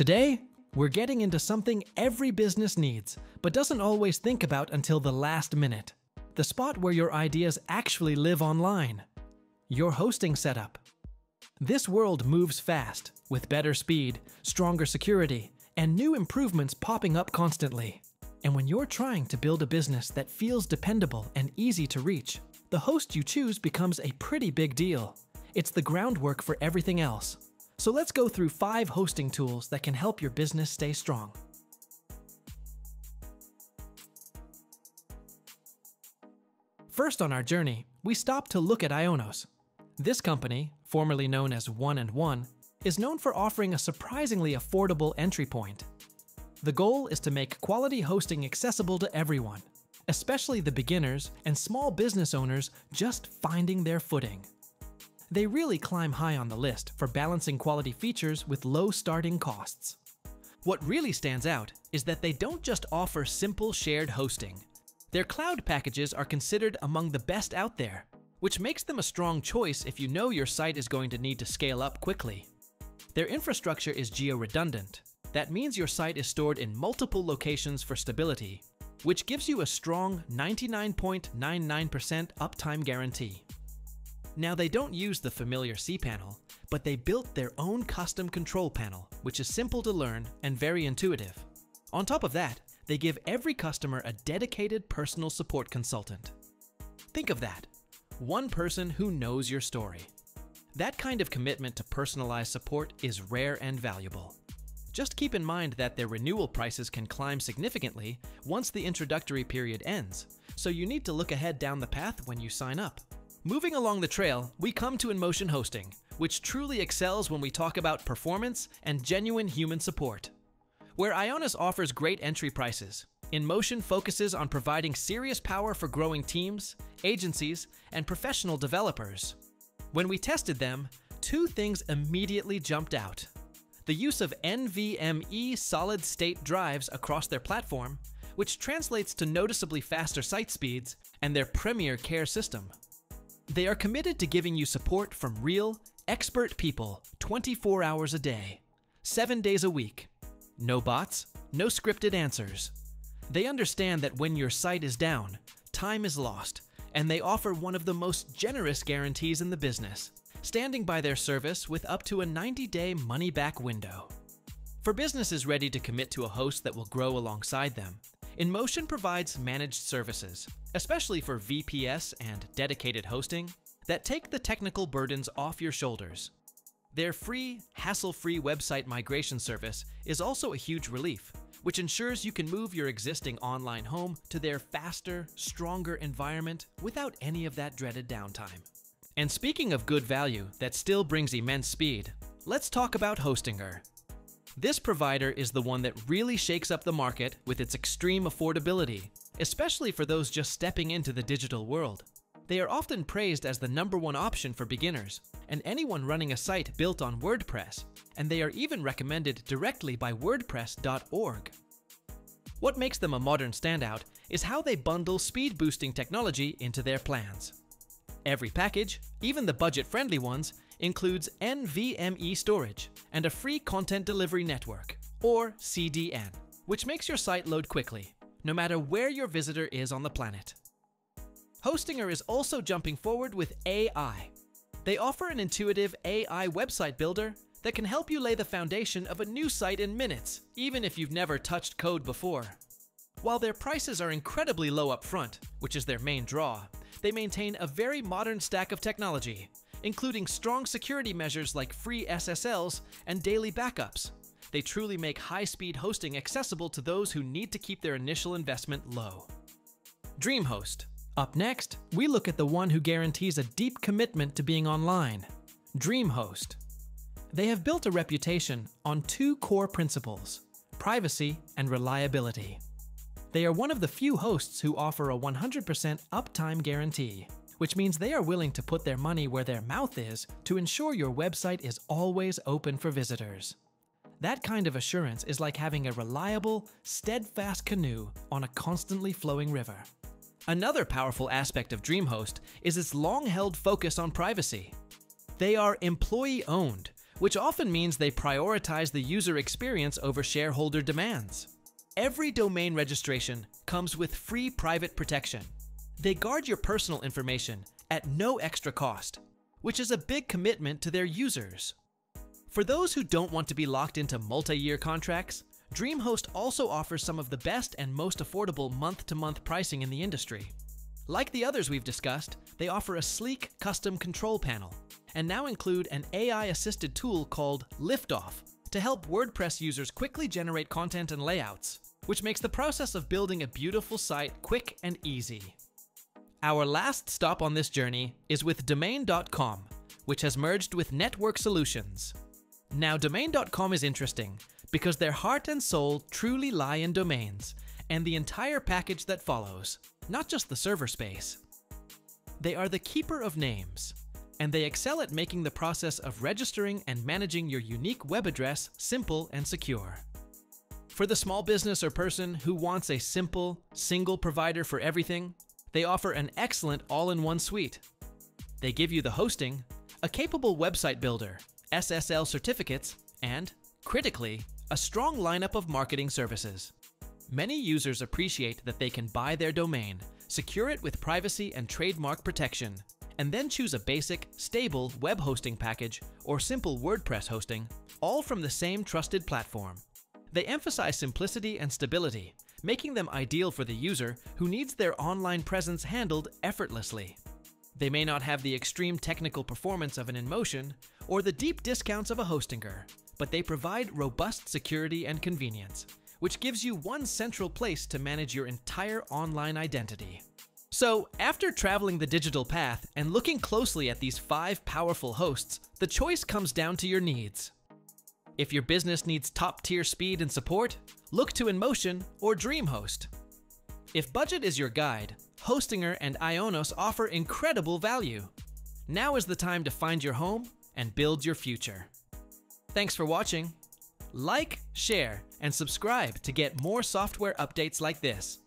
Today, we're getting into something every business needs, but doesn't always think about until the last minute. The spot where your ideas actually live online. Your hosting setup. This world moves fast, with better speed, stronger security, and new improvements popping up constantly. And when you're trying to build a business that feels dependable and easy to reach, the host you choose becomes a pretty big deal. It's the groundwork for everything else. So let's go through five hosting tools that can help your business stay strong. First on our journey, we stop to look at Ionos. This company, formerly known as One and One, is known for offering a surprisingly affordable entry point. The goal is to make quality hosting accessible to everyone, especially the beginners and small business owners just finding their footing. They really climb high on the list for balancing quality features with low starting costs. What really stands out is that they don't just offer simple shared hosting. Their cloud packages are considered among the best out there, which makes them a strong choice if you know your site is going to need to scale up quickly. Their infrastructure is geo-redundant. That means your site is stored in multiple locations for stability, which gives you a strong 99.99% uptime guarantee. Now they don't use the familiar cPanel, but they built their own custom control panel, which is simple to learn and very intuitive. On top of that, they give every customer a dedicated personal support consultant. Think of that, one person who knows your story. That kind of commitment to personalized support is rare and valuable. Just keep in mind that their renewal prices can climb significantly once the introductory period ends, so you need to look ahead down the path when you sign up. Moving along the trail, we come to InMotion Hosting, which truly excels when we talk about performance and genuine human support. Where Ionos offers great entry prices, InMotion focuses on providing serious power for growing teams, agencies, and professional developers. When we tested them, two things immediately jumped out. The use of NVMe solid state drives across their platform, which translates to noticeably faster site speeds, and their Premier Care system. They are committed to giving you support from real, expert people 24 hours a day, 7 days a week. No bots, no scripted answers. They understand that when your site is down, time is lost, and they offer one of the most generous guarantees in the business, standing by their service with up to a 90 day money back window. For businesses ready to commit to a host that will grow alongside them, InMotion provides managed services, especially for VPS and dedicated hosting, that take the technical burdens off your shoulders. Their free, hassle free website migration service is also a huge relief, which ensures you can move your existing online home to their faster, stronger environment without any of that dreaded downtime. And speaking of good value that still brings immense speed, let's talk about Hostinger. This provider is the one that really shakes up the market with its extreme affordability, especially for those just stepping into the digital world. They are often praised as the number one option for beginners and anyone running a site built on WordPress, and they are even recommended directly by WordPress.org. What makes them a modern standout is how they bundle speed boosting technology into their plans. Every package, even the budget friendly ones, includes NVMe storage and a free content delivery network, or CDN, which makes your site load quickly, no matter where your visitor is on the planet. Hostinger is also jumping forward with AI. They offer an intuitive AI website builder that can help you lay the foundation of a new site in minutes, even if you've never touched code before. While their prices are incredibly low up front, which is their main draw, they maintain a very modern stack of technology including strong security measures like free SSLs and daily backups. They truly make high speed hosting accessible to those who need to keep their initial investment low. DreamHost. Up next, we look at the one who guarantees a deep commitment to being online DreamHost. They have built a reputation on two core principles privacy and reliability. They are one of the few hosts who offer a 100% uptime guarantee which means they are willing to put their money where their mouth is to ensure your website is always open for visitors. That kind of assurance is like having a reliable, steadfast canoe on a constantly flowing river. Another powerful aspect of DreamHost is its long held focus on privacy. They are employee owned, which often means they prioritize the user experience over shareholder demands. Every domain registration comes with free private protection. They guard your personal information at no extra cost, which is a big commitment to their users. For those who don't want to be locked into multi-year contracts, DreamHost also offers some of the best and most affordable month-to-month pricing in the industry. Like the others we've discussed, they offer a sleek custom control panel and now include an AI-assisted tool called Liftoff to help WordPress users quickly generate content and layouts, which makes the process of building a beautiful site quick and easy. Our last stop on this journey is with Domain.com, which has merged with Network Solutions. Now, Domain.com is interesting because their heart and soul truly lie in domains and the entire package that follows, not just the server space. They are the keeper of names, and they excel at making the process of registering and managing your unique web address simple and secure. For the small business or person who wants a simple, single provider for everything, they offer an excellent all in one suite. They give you the hosting, a capable website builder, SSL certificates, and, critically, a strong lineup of marketing services. Many users appreciate that they can buy their domain, secure it with privacy and trademark protection, and then choose a basic, stable web hosting package or simple WordPress hosting, all from the same trusted platform. They emphasize simplicity and stability, making them ideal for the user who needs their online presence handled effortlessly. They may not have the extreme technical performance of an InMotion or the deep discounts of a Hostinger, but they provide robust security and convenience, which gives you one central place to manage your entire online identity. So, after traveling the digital path and looking closely at these five powerful hosts, the choice comes down to your needs. If your business needs top tier speed and support, look to InMotion or DreamHost. If budget is your guide, Hostinger and Ionos offer incredible value. Now is the time to find your home and build your future. Thanks for watching. Like, share, and subscribe to get more software updates like this.